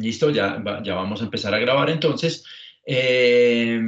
Listo, ya, ya vamos a empezar a grabar entonces. Eh,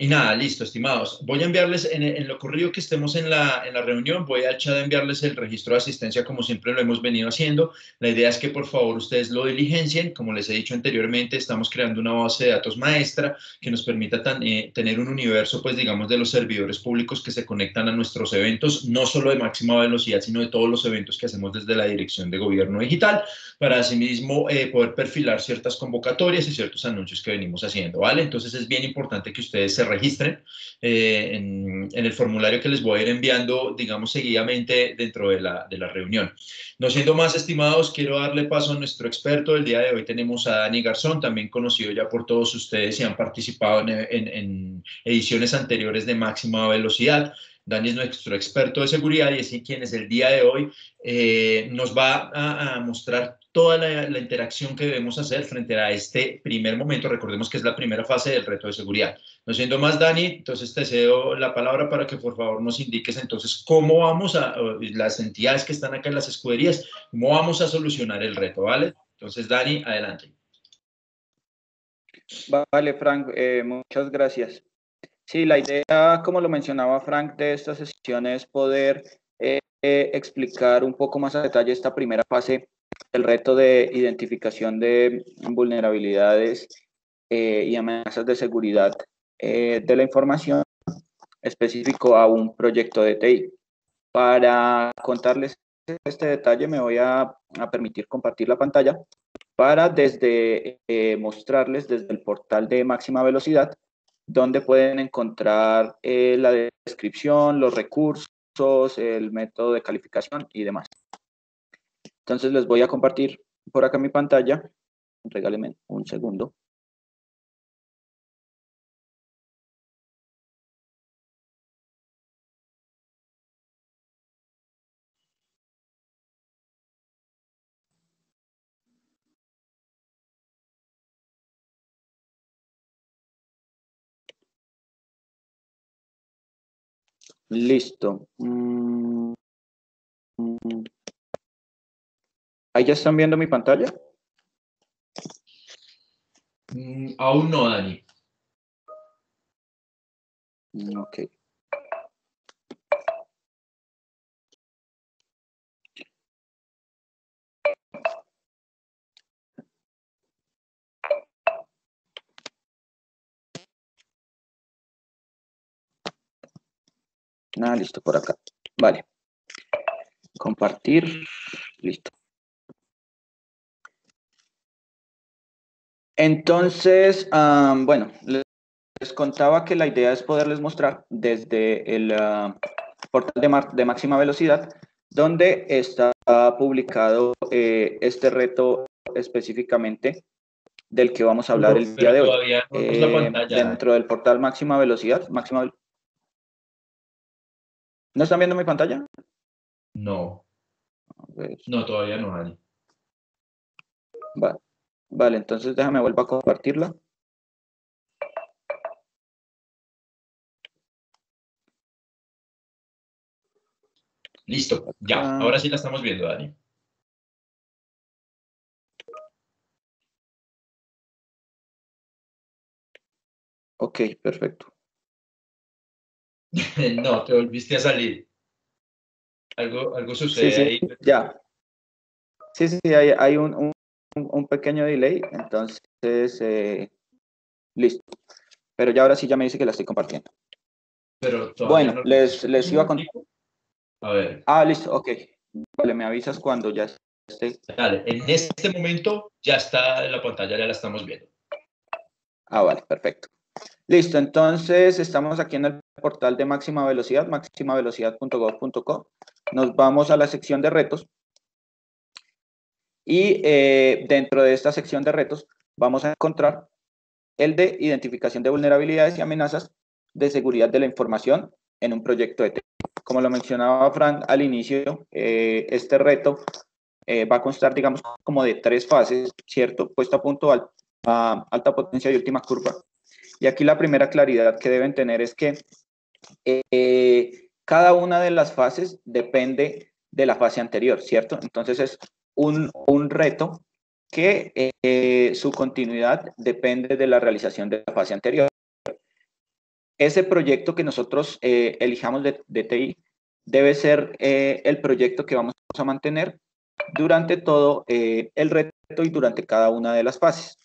y nada, listo, estimados. Voy a enviarles, en, lo ocurrido que estemos en la, en la reunión, voy a echar a enviarles el registro de asistencia como siempre lo hemos venido haciendo. La idea es que por favor ustedes lo diligencien. Como les he dicho anteriormente, estamos creando una base de datos maestra que nos permita eh, tener un universo, pues digamos, de los servidores públicos que se conectan a nuestros eventos, no solo de máxima velocidad, sino de todos los eventos que hacemos desde la Dirección de Gobierno Digital, para asimismo eh, poder perfilar ciertas convocatorias y ciertos anuncios que venimos haciendo, ¿vale? Entonces, es bien importante que ustedes se registren eh, en, el formulario que les voy a ir enviando, digamos, seguidamente dentro de la, de la reunión. No siendo más estimados, quiero darle paso a nuestro experto. El día de hoy tenemos a Dani Garzón, también conocido ya por todos ustedes y han participado en, en ediciones anteriores de máxima velocidad. Dani es nuestro experto de seguridad y es quien es el día de hoy eh, nos va a, mostrar toda la, interacción que debemos hacer frente a este primer momento. Recordemos que es la primera fase del reto de seguridad. No siendo más, Dani, entonces te cedo la palabra para que por favor nos indiques entonces cómo vamos a, las entidades que están acá en las escuderías, cómo vamos a solucionar el reto, ¿vale? Entonces, Dani, adelante. Vale, Frank, eh, muchas gracias. Sí, la idea, como lo mencionaba Frank, de esta sesión es poder eh, eh, explicar un poco más a detalle esta primera fase del reto de identificación de vulnerabilidades eh, y amenazas de seguridad de la información específico a un proyecto de TI. Para contarles este detalle me voy a, permitir compartir la pantalla para desde mostrarles desde el portal de máxima velocidad donde pueden encontrar eh, la descripción, los recursos, el método de calificación y demás. Entonces les voy a compartir por acá mi pantalla. Regálenme un segundo. Listo. Mm, mm. ¿Ahí ya están viendo mi pantalla? Mm, aún no, Dani. Ok. Nada, listo, por acá. Vale. Compartir. Listo. Entonces, bueno, les contaba que la idea es poderles mostrar desde el ah, portal de, de, máxima velocidad, donde está publicado eh, este reto específicamente del que vamos a hablar el día de hoy. Eh, dentro del portal máxima velocidad, máxima, ¿No están viendo mi pantalla? No. No, todavía no hay. Vale. Vale, entonces déjame vuelvo a compartirla. Listo, ya, ahora sí la estamos viendo, Dani. Ok, perfecto. no, te volviste a salir. Algo, algo sucede sí, ahí. Ya. Sí, sí, hay, hay un, un, pequeño delay, entonces, eh, listo. Pero ya ahora sí ya me dice que la estoy compartiendo. Pero bueno, les, les iba a contar. A ver. Ah, listo, ok. Vale, me avisas cuando ya esté. Dale, en este momento ya está en la pantalla, ya la estamos viendo. Ah, vale, perfecto. Listo, entonces estamos aquí en el portal de máxima velocidad, máximavelocidad.gov.co. Nos vamos a la sección de retos. Y eh, dentro de esta sección de retos vamos a encontrar el de identificación de vulnerabilidades y amenazas de seguridad de la información en un proyecto de Como lo mencionaba Frank al inicio, eh, este reto eh, va a constar, digamos, como de tres fases, ¿cierto? Puesto a punto a alta potencia y última curva. Y aquí la primera claridad que deben tener es que cada una de las fases depende de la fase anterior, ¿cierto? Entonces es un, reto que eh, su continuidad depende de la realización de la fase anterior. Ese proyecto que nosotros eh, elijamos de, de, TI debe ser eh, el proyecto que vamos a mantener durante todo el reto y durante cada una de las fases.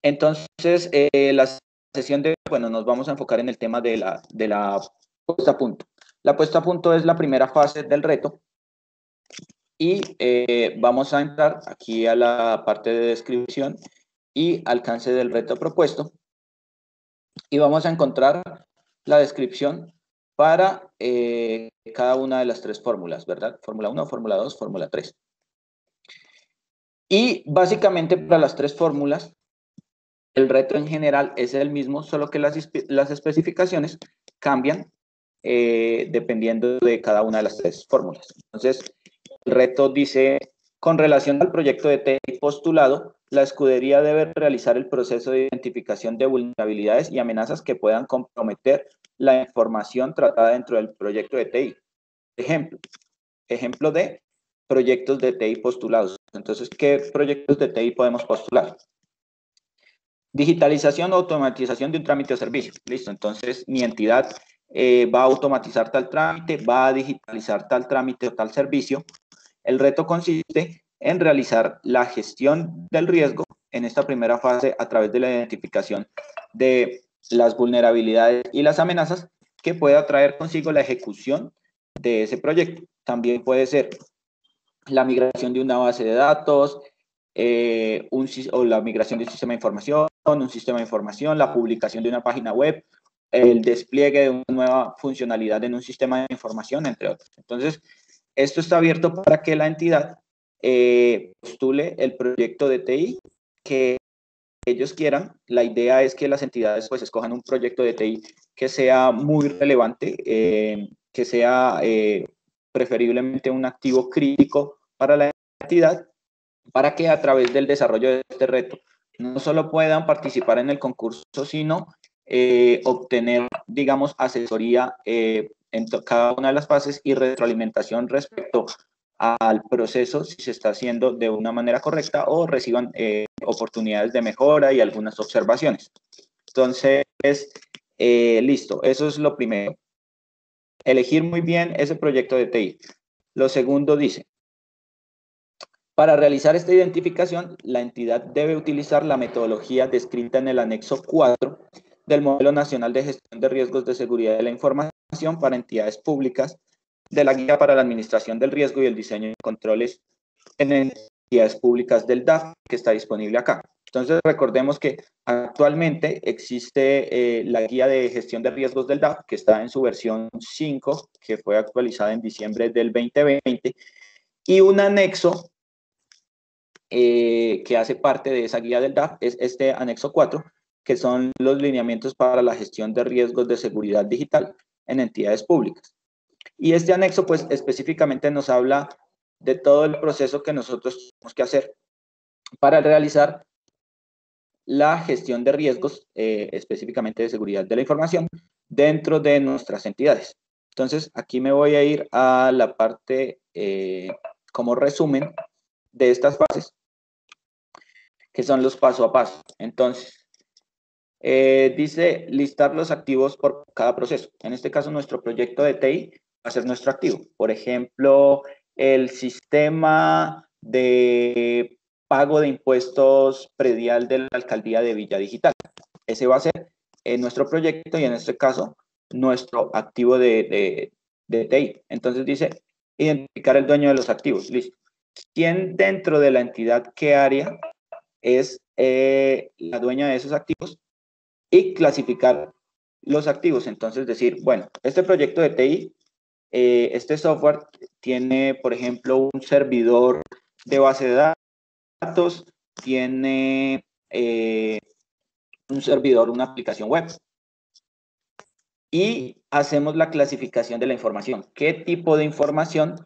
Entonces, la sesión de, bueno, nos vamos a enfocar en el tema de la, de la puesta a punto. La puesta a punto es la primera fase del reto y eh, vamos a entrar aquí a la parte de descripción y alcance del reto propuesto y vamos a encontrar la descripción para eh, cada una de las tres fórmulas, ¿verdad? Fórmula 1, Fórmula 2, Fórmula 3. Y básicamente para las tres fórmulas, el reto en general es el mismo, solo que las, las especificaciones cambian eh, dependiendo de cada una de las tres fórmulas. Entonces, el reto dice, con relación al proyecto de TI postulado, la escudería debe realizar el proceso de identificación de vulnerabilidades y amenazas que puedan comprometer la información tratada dentro del proyecto de TI. Ejemplo, ejemplo de proyectos de TI postulados. Entonces, ¿qué proyectos de TI podemos postular? Digitalización o automatización de un trámite o servicio. Listo, entonces mi entidad eh, va a automatizar tal trámite, va a digitalizar tal trámite o tal servicio. El reto consiste en realizar la gestión del riesgo en esta primera fase a través de la identificación de las vulnerabilidades y las amenazas que pueda traer consigo la ejecución de ese proyecto. También puede ser la migración de una base de datos, eh, o la migración de un sistema de información, un sistema de información, la publicación de una página web el despliegue de una nueva funcionalidad en un sistema de información, entre otros. Entonces, esto está abierto para que la entidad eh, postule el proyecto de TI que ellos quieran. La idea es que las entidades pues escojan un proyecto de TI que sea muy relevante, eh, que sea eh, preferiblemente un activo crítico para la entidad, para que a través del desarrollo de este reto no solo puedan participar en el concurso, sino obtener, digamos, asesoría en cada una de las fases y retroalimentación respecto al proceso, si se está haciendo de una manera correcta o reciban eh, oportunidades de mejora y algunas observaciones. Entonces, listo, eso es lo primero. Elegir muy bien ese proyecto de TI. Lo segundo dice, para realizar esta identificación, la entidad debe utilizar la metodología descrita en el anexo 4 del Modelo Nacional de Gestión de Riesgos de Seguridad de la Información para entidades públicas, de la Guía para la Administración del Riesgo y el Diseño de Controles en entidades públicas del DAF, que está disponible acá. Entonces, recordemos que actualmente existe eh, la Guía de Gestión de Riesgos del DAF, que está en su versión 5, que fue actualizada en diciembre del 2020, y un anexo eh, que hace parte de esa guía del DAF es este anexo 4, que son los lineamientos para la gestión de riesgos de seguridad digital en entidades públicas. Y este anexo, pues, específicamente nos habla de todo el proceso que nosotros tenemos que hacer para realizar la gestión de riesgos, eh, específicamente de seguridad de la información, dentro de nuestras entidades. Entonces, aquí me voy a ir a la parte eh, como resumen de estas fases, que son los paso a paso. Entonces, eh, dice listar los activos por cada proceso. En este caso, nuestro proyecto de TI va a ser nuestro activo. Por ejemplo, el sistema de pago de impuestos predial de la alcaldía de Villa Digital. Ese va a ser en nuestro proyecto y en este caso nuestro activo de, de, TI. Entonces dice identificar el dueño de los activos. Listo. ¿Quién dentro de la entidad, qué área es eh, la dueña de esos activos? Y clasificar los activos. Entonces, decir, bueno, este proyecto de TI, eh, este software tiene, por ejemplo, un servidor de base de datos, tiene eh, un servidor, una aplicación web. Y hacemos la clasificación de la información. ¿Qué tipo de información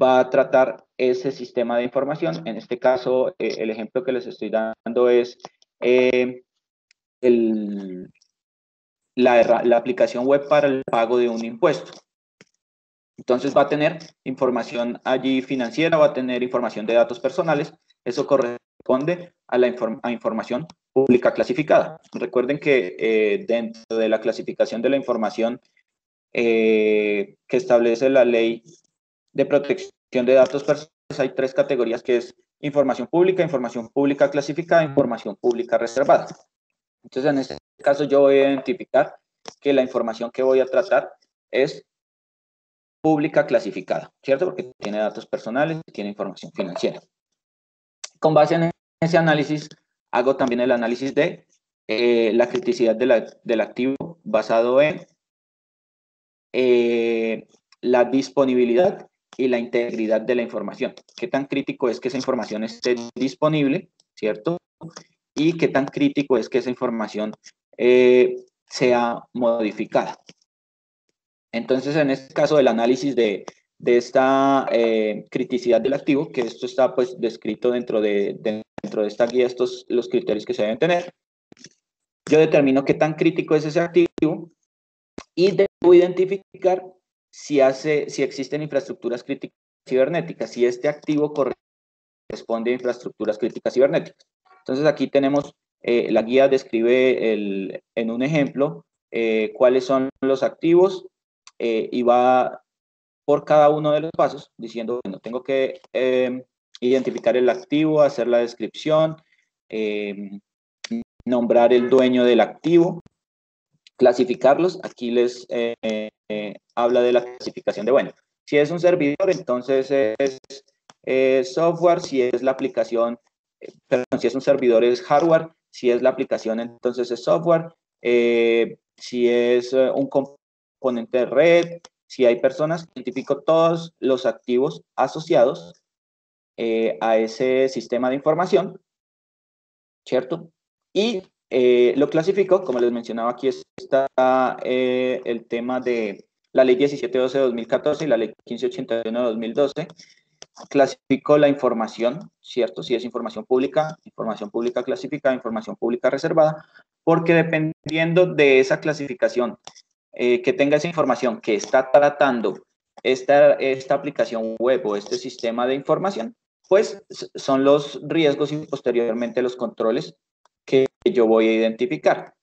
va a tratar ese sistema de información? En este caso, eh, el ejemplo que les estoy dando es la, aplicación web para el pago de un impuesto. Entonces va a tener información allí financiera, va a tener información de datos personales eso corresponde a la información pública clasificada. Recuerden que eh, dentro de la clasificación de la información eh, que establece la ley de protección de datos personales, hay tres categorías que es información pública, información pública clasificada, información pública reservada. Entonces, en este caso yo voy a identificar que la información que voy a tratar es pública clasificada, ¿cierto? Porque tiene datos personales y tiene información financiera. Con base en ese análisis, hago también el análisis de eh, la criticidad del activo basado en eh, la disponibilidad y la integridad de la información. ¿Qué tan crítico es que esa información esté disponible, ¿cierto? Y qué tan crítico es que esa información eh, sea modificada. Entonces, en este caso, el análisis de, esta eh, criticidad del activo, que esto está pues descrito dentro de, dentro de esta guía, estos los criterios que se deben tener, yo determino qué tan crítico es ese activo y debo identificar si, hace, si existen infraestructuras críticas cibernéticas, si este activo corresponde a infraestructuras críticas cibernéticas. Entonces aquí tenemos, eh, la guía describe en un ejemplo eh, cuáles son los activos eh, y va por cada uno de los pasos diciendo, bueno, tengo que em, identificar el activo, hacer la descripción, em, nombrar el dueño del activo, clasificarlos. Aquí les habla de la clasificación de, bueno, si es un servidor, entonces es software, si es la aplicación, perdón, si es un servidor es hardware, si es la aplicación, entonces es software, eh, si es eh, un componente de red, si hay personas, identifico todos los activos asociados a ese sistema de información, ¿cierto? Y lo clasifico, como les mencionaba, aquí está el tema de la ley 1712 de 2014 y la ley 1581 de 2012 clasificó la información, ¿cierto? Si es información pública, información pública clasificada, información pública reservada, porque dependiendo de esa clasificación eh, que tenga esa información que está tratando esta, esta aplicación web o este sistema de información, pues son los riesgos y posteriormente los controles que yo voy a identificar.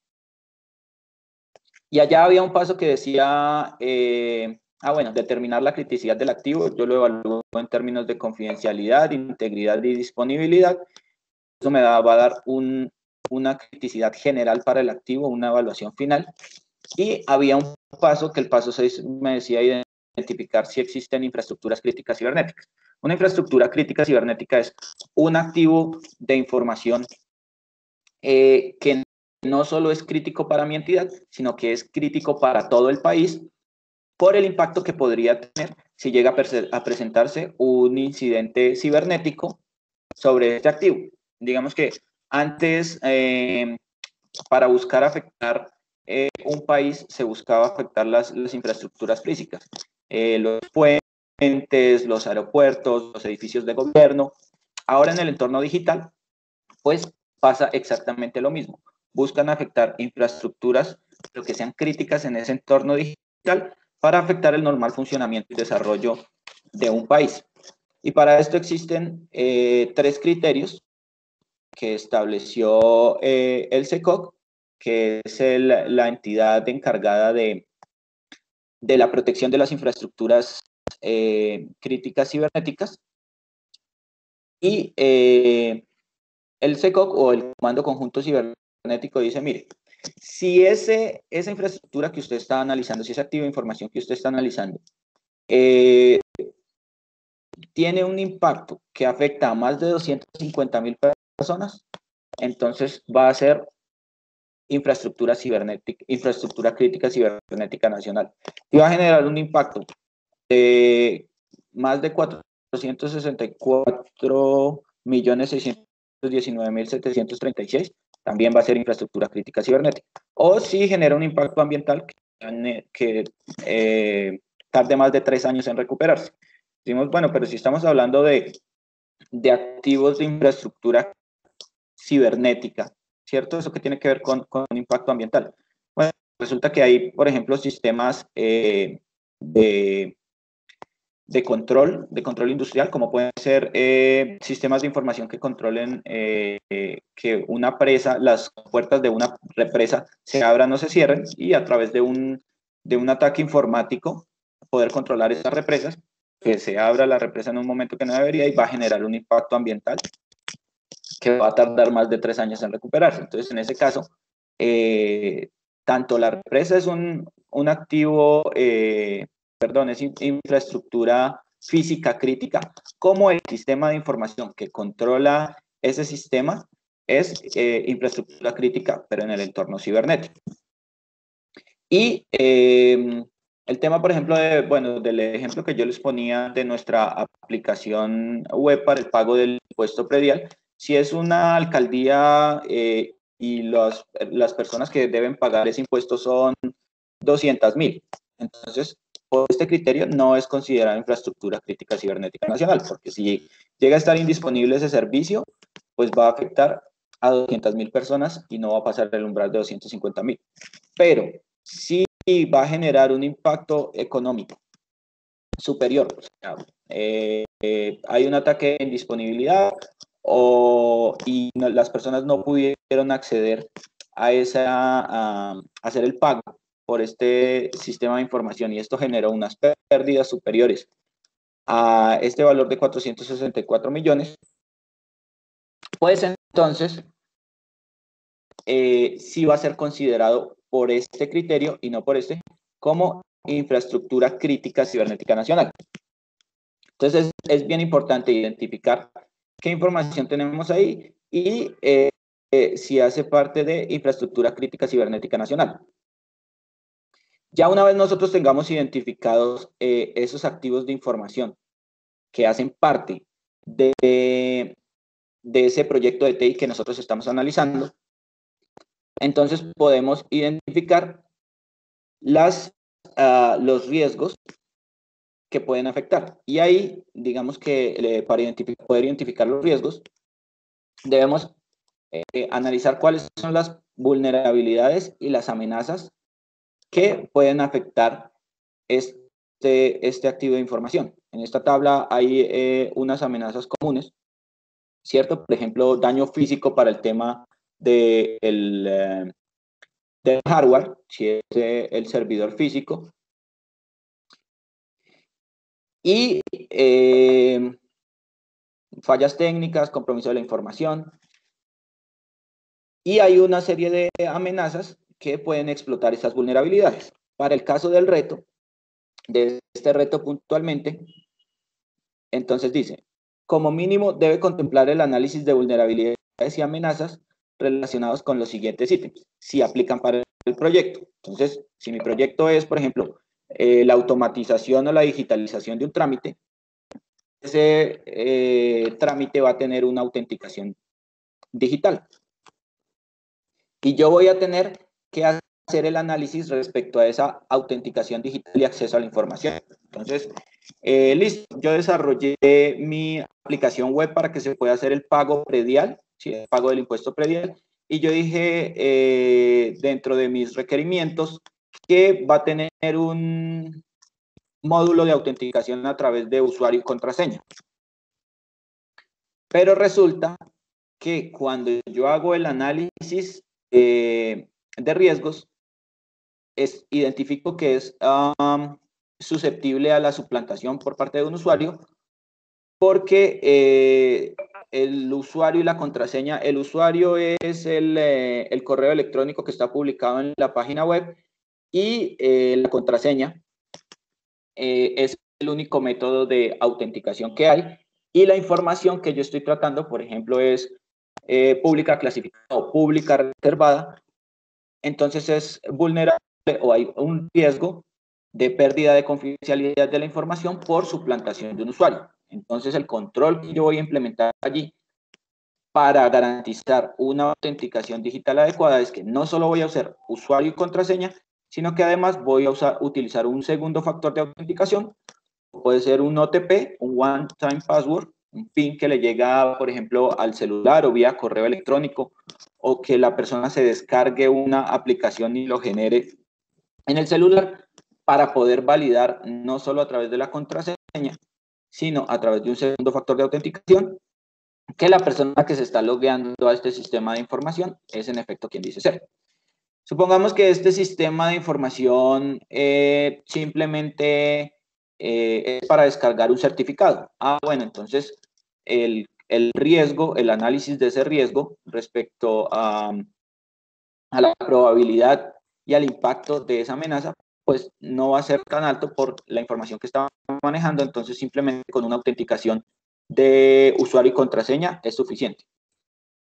Y allá había un paso que decía, eh, ah, bueno, determinar la criticidad del activo. Yo lo evalúo en términos de confidencialidad, integridad y disponibilidad. Eso me va a dar una criticidad general para el activo, una evaluación final. Y había un paso que el paso 6 me decía identificar si existen infraestructuras críticas cibernéticas. Una infraestructura crítica cibernética es un activo de información eh, que no solo es crítico para mi entidad, sino que es crítico para todo el país por el impacto que podría tener si llega a, presentarse un incidente cibernético sobre este activo. Digamos que antes, eh, para buscar afectar eh, un país, se buscaba afectar las, infraestructuras físicas, eh, los puentes, los aeropuertos, los edificios de gobierno. Ahora en el entorno digital, pues pasa exactamente lo mismo buscan afectar infraestructuras, lo que sean críticas en ese entorno digital para afectar el normal funcionamiento y desarrollo de un país. Y para esto existen eh, tres criterios que estableció eh, el SECOC, que es la entidad encargada de, de la protección de las infraestructuras eh, críticas cibernéticas. Y el SECOC o el Comando Conjunto Cibernético dice, mire, si ese, esa infraestructura que usted está analizando, si esa activa información que usted está analizando, eh, tiene un impacto que afecta a más de 250 mil personas, entonces va a ser infraestructura cibernética, infraestructura crítica cibernética nacional. Y va a generar un impacto de más de 464 millones 619 mil 736 también va a ser infraestructura crítica cibernética. O si genera un impacto ambiental que, eh, tarde más de tres años en recuperarse. Decimos, bueno, pero si estamos hablando de, de activos de infraestructura cibernética, ¿cierto? Eso que tiene que ver con, con impacto ambiental. Bueno, resulta que hay, por ejemplo, sistemas eh, de, de control, de control industrial, como pueden ser eh, sistemas de información que controlen eh, que una presa, las puertas de una represa se abran o se cierren y a través de un, de un ataque informático poder controlar esas represas, que se abra la represa en un momento que no debería y va a generar un impacto ambiental que va a tardar más de tres años en recuperarse. Entonces, en ese caso, eh, tanto la represa es un, un activo perdón, es infraestructura física crítica, como el sistema de información que controla ese sistema es eh, infraestructura crítica, pero en el entorno cibernético. Y em, el tema, por ejemplo, de, bueno, del ejemplo que yo les ponía de nuestra aplicación web para el pago del impuesto predial, si es una alcaldía eh, y los, las personas que deben pagar ese impuesto son 200 mil, entonces este criterio no es considerada infraestructura crítica cibernética nacional, porque si llega a estar indisponible ese servicio, pues va a afectar a 200.000 personas y no va a pasar el umbral de 250.000. Pero sí va a generar un impacto económico superior. O sea, eh, eh, hay un ataque en disponibilidad o, y las personas no pudieron acceder a, esa, a hacer el pago por este sistema de información y esto generó unas pérdidas superiores a este valor de 464 millones, pues entonces eh, sí va a ser considerado por este criterio y no por este como infraestructura crítica cibernética nacional. Entonces es, bien importante identificar qué información tenemos ahí y eh, eh, si hace parte de infraestructura crítica cibernética nacional. Ya una vez nosotros tengamos identificados eh, esos activos de información que hacen parte de, de ese proyecto de TI que nosotros estamos analizando, entonces podemos identificar las, ah, los riesgos que pueden afectar. Y ahí, digamos que para poder identificar los riesgos, debemos eh, analizar cuáles son las vulnerabilidades y las amenazas que pueden afectar este, este activo de información. En esta tabla hay eh, unas amenazas comunes, ¿cierto? Por ejemplo, daño físico para el tema de el, eh, del hardware, si es eh, el servidor físico. Y fallas técnicas, compromiso de la información. Y hay una serie de amenazas que pueden explotar esas vulnerabilidades. Para el caso del reto, de este reto puntualmente, entonces dice, como mínimo debe contemplar el análisis de vulnerabilidades y amenazas relacionados con los siguientes ítems, si aplican para el proyecto. Entonces, si mi proyecto es, por ejemplo, eh, la automatización o la digitalización de un trámite, ese eh, trámite va a tener una autenticación digital. Y yo voy a tener que hacer el análisis respecto a esa autenticación digital y acceso a la información. Entonces, eh, listo, yo desarrollé mi aplicación web para que se pueda hacer el pago predial, ¿sí? el pago del impuesto predial, y yo dije eh, dentro de mis requerimientos que va a tener un módulo de autenticación a través de usuario y contraseña. Pero resulta que cuando yo hago el análisis eh, de riesgos, es, identifico que es susceptible a la suplantación por parte de un usuario porque eh, el usuario y la contraseña, el usuario es el, eh, el, correo electrónico que está publicado en la página web y eh, la contraseña es el único método de autenticación que hay y la información que yo estoy tratando, por ejemplo, es pública clasificada o pública reservada, entonces es vulnerable o hay un riesgo de pérdida de confidencialidad de la información por suplantación de un usuario. Entonces el control que yo voy a implementar allí para garantizar una autenticación digital adecuada es que no solo voy a usar usuario y contraseña, sino que además voy a usar, utilizar un segundo factor de autenticación. Puede ser un OTP, un One Time Password, un PIN que le llega, por ejemplo, al celular o vía correo electrónico o que la persona se descargue una aplicación y lo genere en el celular para poder validar no solo a través de la contraseña, sino a través de un segundo factor de autenticación, que la persona que se está logueando a este sistema de información es en efecto quien dice ser. Supongamos que este sistema de información eh, simplemente eh, es para descargar un certificado. Ah, bueno, entonces el, el, riesgo, el análisis de ese riesgo respecto a, a la probabilidad y al impacto de esa amenaza, pues no va a ser tan alto por la información que estamos manejando, entonces simplemente con una autenticación de usuario y contraseña es suficiente.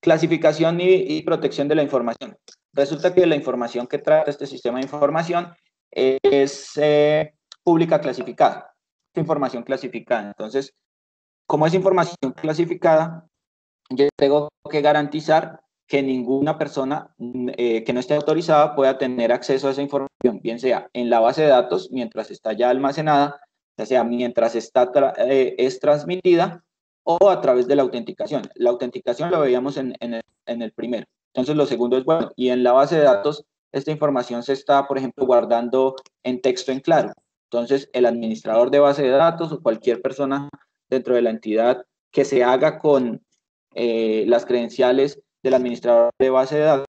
Clasificación y, protección de la información. Resulta que la información que trata este sistema de información es eh, pública clasificada. Información clasificada. Entonces, como es información clasificada, yo tengo que garantizar que ninguna persona eh, que no esté autorizada pueda tener acceso a esa información, bien sea en la base de datos mientras está ya almacenada, ya sea mientras está eh, es transmitida o a través de la autenticación. La autenticación lo veíamos en, el, en el primero. Entonces, lo segundo es bueno. Y en la base de datos, esta información se está, por ejemplo, guardando en texto en claro. Entonces, el administrador de base de datos o cualquier persona dentro de la entidad que se haga con eh, las credenciales del administrador de base de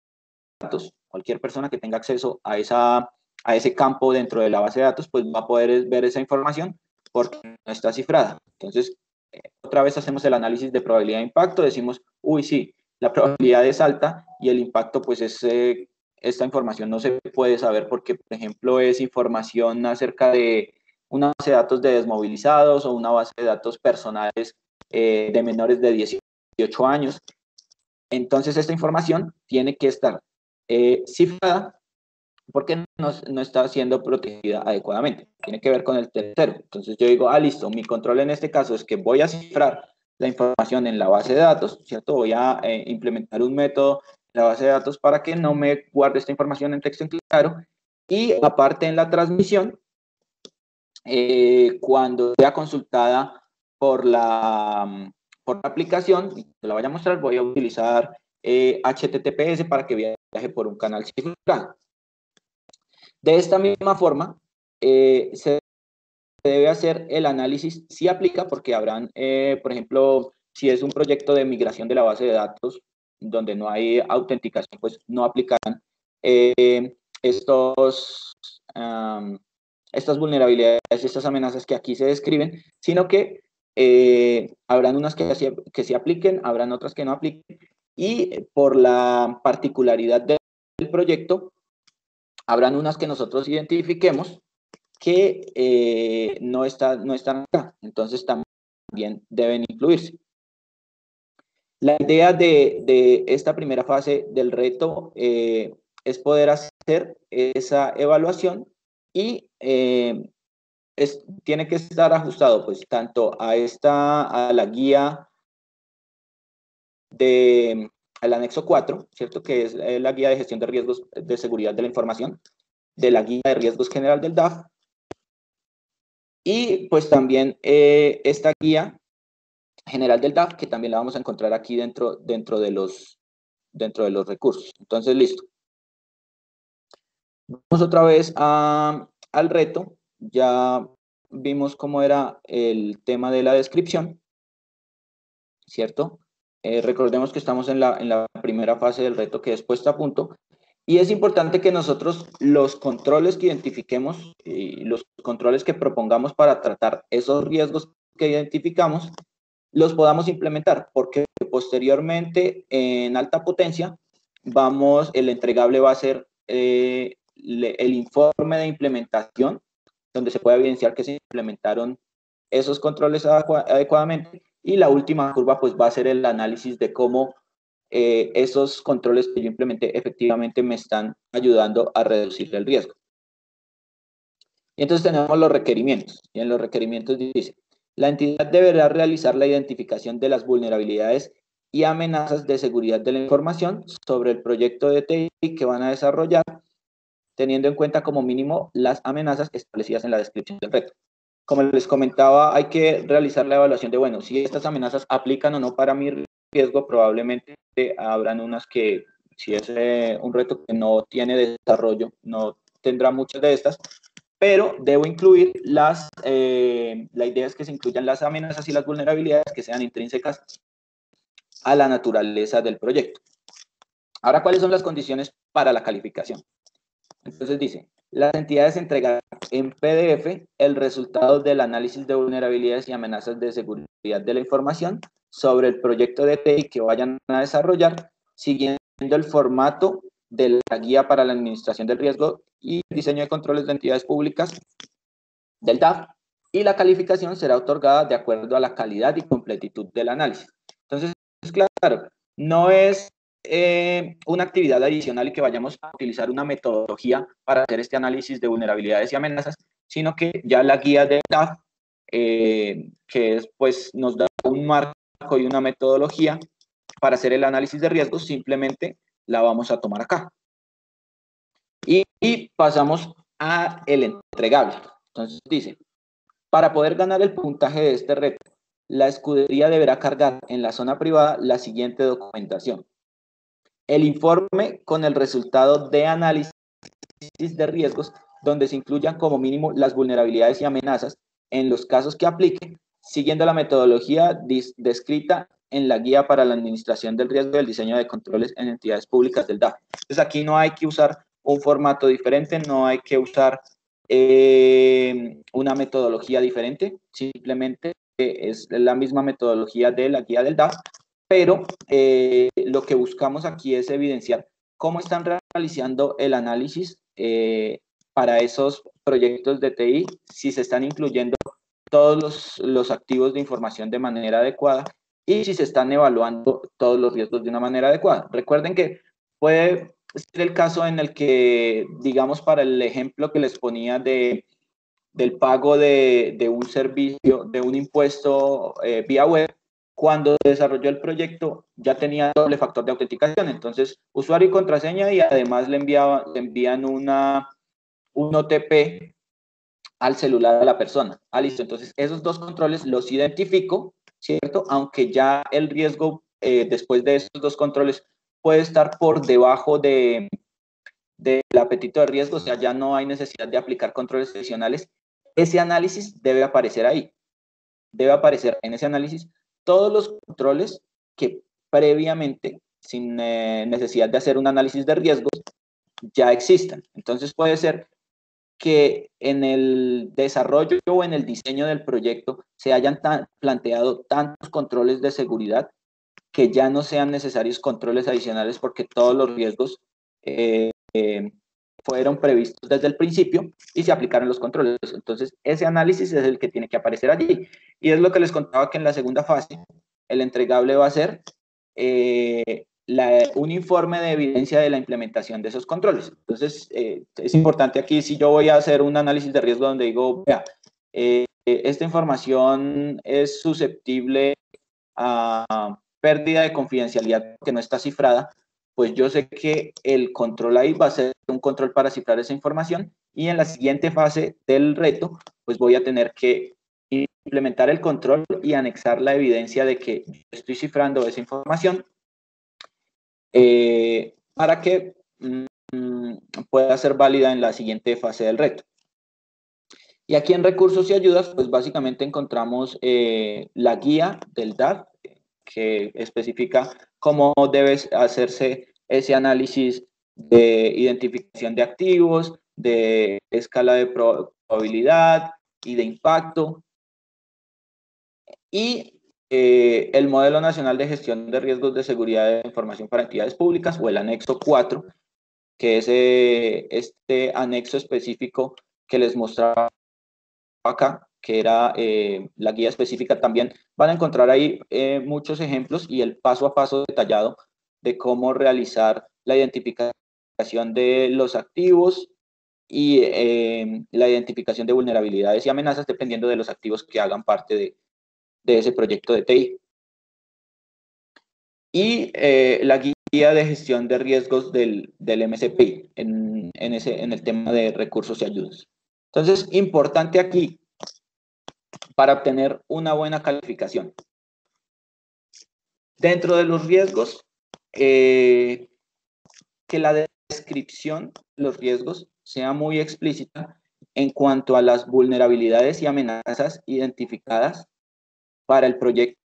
datos, cualquier persona que tenga acceso a, esa, a ese campo dentro de la base de datos, pues va a poder ver esa información porque no está cifrada. Entonces, eh, otra vez hacemos el análisis de probabilidad de impacto, decimos, uy, sí, la probabilidad es alta y el impacto, pues es, eh, esta información no se puede saber porque, por ejemplo, es información acerca de una base de datos de desmovilizados o una base de datos personales eh, de menores de 18 años. Entonces, esta información tiene que estar eh, cifrada porque no, no, está siendo protegida adecuadamente. Tiene que ver con el tercero. Entonces, yo digo, ah, listo, mi control en este caso es que voy a cifrar la información en la base de datos, ¿cierto? Voy a eh, implementar un método la base de datos para que no me guarde esta información en texto en claro. Y aparte en la transmisión, eh, cuando sea consultada por la, por la aplicación, te la voy a mostrar, voy a utilizar HTTPS eh, para que viaje por un canal cifrado. De esta misma forma, se debe hacer el análisis si aplica, porque habrán, eh, por ejemplo, si es un proyecto de migración de la base de datos donde no hay autenticación, pues no aplicarán eh, estos, estas vulnerabilidades, estas amenazas que aquí se describen, sino que eh, habrán unas que, que se apliquen, habrán otras que no apliquen, y por la particularidad del proyecto, habrán unas que nosotros identifiquemos que eh, no, no están acá. Entonces también deben incluirse. La idea de, esta primera fase del reto eh, es poder hacer esa evaluación y eh, tiene que estar ajustado pues tanto a esta, a la guía de, al anexo 4, ¿cierto? Que es la guía de gestión de riesgos de seguridad de la información, de la guía de riesgos general del DAF y pues también eh, esta guía general del DAF, que también la vamos a encontrar aquí dentro, dentro, de, los, dentro de los recursos. Entonces, listo. Vamos otra vez al reto. Ya vimos cómo era el tema de la descripción, ¿cierto? Eh, recordemos que estamos en la, en la primera fase del reto que es puesta a punto y es importante que nosotros los controles que identifiquemos y los controles que propongamos para tratar esos riesgos que identificamos, los podamos implementar, porque posteriormente en alta potencia, vamos, el entregable va a ser eh, el informe de implementación, donde se puede evidenciar que se implementaron esos controles adecuadamente, y la última curva pues va a ser el análisis de cómo eh, esos controles que yo implementé efectivamente me están ayudando a reducir el riesgo. Y entonces tenemos los requerimientos. Y en los requerimientos dice, la entidad deberá realizar la identificación de las vulnerabilidades y amenazas de seguridad de la información sobre el proyecto de TI que van a desarrollar, teniendo en cuenta como mínimo las amenazas establecidas en la descripción del reto. Como les comentaba, hay que realizar la evaluación de, bueno, si estas amenazas aplican o no para mi riesgo, probablemente habrán unas que, si es eh, un reto que no tiene desarrollo, no tendrá muchas de estas, pero debo incluir las, eh, la idea es que se incluyan las amenazas y las vulnerabilidades que sean intrínsecas a la naturaleza del proyecto. Ahora, ¿cuáles son las condiciones para la calificación? Entonces dice, las entidades entregan en PDF el resultado del análisis de vulnerabilidades y amenazas de seguridad de la información sobre el proyecto de TI que vayan a desarrollar, siguiendo el formato de la guía para la administración del riesgo y diseño de controles de entidades públicas del DAF, y la calificación será otorgada de acuerdo a la calidad y completitud del análisis. Entonces, claro, no es eh, una actividad adicional y que vayamos a utilizar una metodología para hacer este análisis de vulnerabilidades y amenazas, sino que ya la guía de DAF, eh, que es, pues, nos da un marco y una metodología para hacer el análisis de riesgos, simplemente la vamos a tomar acá. Y, y pasamos a el entregable. Entonces dice, para poder ganar el puntaje de este reto, la escudería deberá cargar en la zona privada la siguiente documentación. El informe con el resultado de análisis de riesgos, donde se incluyan como mínimo las vulnerabilidades y amenazas en los casos que apliquen, siguiendo la metodología descrita en la guía para la administración del riesgo del diseño de controles en entidades públicas del DAF. Entonces aquí no hay que usar un formato diferente, no hay que usar eh, una metodología diferente, simplemente es la misma metodología de la guía del DAF, pero eh, lo que buscamos aquí es evidenciar cómo están realizando el análisis eh, para esos proyectos de TI, si se están incluyendo todos los, los activos de información de manera adecuada y si se están evaluando todos los riesgos de una manera adecuada. Recuerden que puede ser el caso en el que, digamos, para el ejemplo que les ponía de, del pago de, de un servicio, de un impuesto eh, vía web, cuando desarrolló el proyecto ya tenía doble factor de autenticación. Entonces, usuario y contraseña y además le, enviaba, le envían una, un OTP al celular de la persona. Ah, listo. Entonces, esos dos controles los identifico ¿cierto? Aunque ya el riesgo eh, después de esos dos controles puede estar por debajo de, del apetito de riesgo, o sea, ya no hay necesidad de aplicar controles adicionales, ese análisis debe aparecer ahí. Debe aparecer en ese análisis todos los controles que previamente, sin eh, necesidad de hacer un análisis de riesgos, ya existan. Entonces puede ser que en el desarrollo o en el diseño del proyecto se hayan planteado tantos controles de seguridad que ya no sean necesarios controles adicionales porque todos los riesgos eh, eh, fueron previstos desde el principio y se aplicaron los controles. Entonces, ese análisis es el que tiene que aparecer allí. Y es lo que les contaba que en la segunda fase, el entregable va a ser eh, un informe de evidencia de la implementación de esos controles. Entonces, eh, es importante aquí, si yo voy a hacer un análisis de riesgo donde digo, vea, eh, esta información es susceptible a pérdida de confidencialidad que no está cifrada, pues yo sé que el control ahí va a ser un control para cifrar esa información y en la siguiente fase del reto, pues voy a tener que implementar el control y anexar la evidencia de que estoy cifrando esa información eh, para que mm, pueda ser válida en la siguiente fase del reto. Y aquí en recursos y ayudas, pues básicamente encontramos eh, la guía del DAF, que especifica cómo debe hacerse ese análisis de identificación de activos, de escala de probabilidad y de impacto. Y eh, el Modelo Nacional de Gestión de Riesgos de Seguridad de Información para Entidades Públicas o el anexo 4, que es eh, este anexo específico que les mostraba acá, que era eh, la guía específica también. Van a encontrar ahí muchos ejemplos y el paso a paso detallado de cómo realizar la identificación de los activos y la identificación de vulnerabilidades y amenazas dependiendo de los activos que hagan parte de, de ese proyecto de TI. Y eh, la guía de gestión de riesgos del, del MCP en, en, ese, en el tema de recursos y ayudas. Entonces, importante aquí para obtener una buena calificación. Dentro de los riesgos, eh, que la descripción de los riesgos sea muy explícita en cuanto a las vulnerabilidades y amenazas identificadas para el proyecto,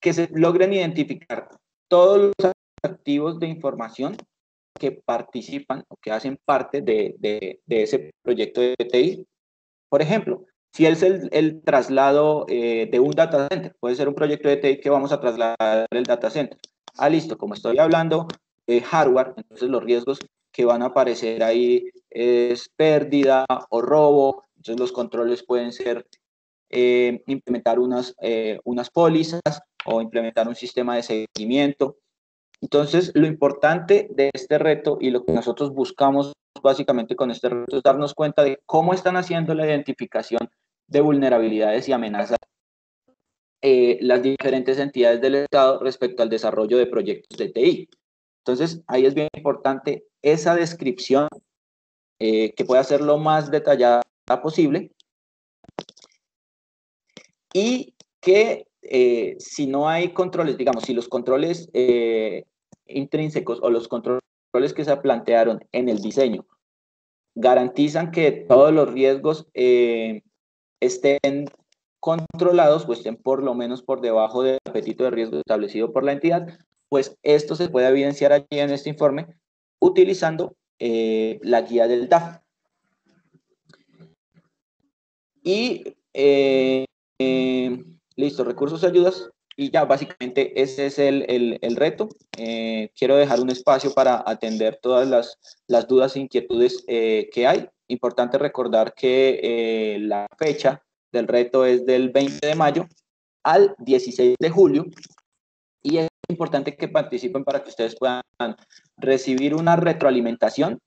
que se logren identificar todos los activos de información que participan o que hacen parte de, de, ese proyecto de TI. Por ejemplo, si es el, el traslado eh, de un data center, puede ser un proyecto de TI que vamos a trasladar el data center. Ah, listo, como estoy hablando de hardware, entonces los riesgos que van a aparecer ahí es pérdida o robo, entonces los controles pueden ser eh, implementar unas, eh, unas pólizas o implementar un sistema de seguimiento. Entonces, lo importante de este reto y lo que nosotros buscamos básicamente con este reto es darnos cuenta de cómo están haciendo la identificación de vulnerabilidades y amenazas eh, las diferentes entidades del Estado respecto al desarrollo de proyectos de TI. Entonces, ahí es bien importante esa descripción eh, que pueda ser lo más detallada posible y que eh, si no hay controles, digamos, si los controles intrínsecos o los controles que se plantearon en el diseño garantizan que todos los riesgos estén controlados o estén por lo menos por debajo del apetito de riesgo establecido por la entidad, pues esto se puede evidenciar aquí en este informe utilizando eh, la guía del DAF. Y eh, eh, listo, recursos y ayudas. Y ya básicamente ese es el, el, reto. quiero dejar un espacio para atender todas las, las dudas e inquietudes que hay. Importante recordar que la fecha del reto es del 20 de mayo al 16 de julio y es importante que participen para que ustedes puedan recibir una retroalimentación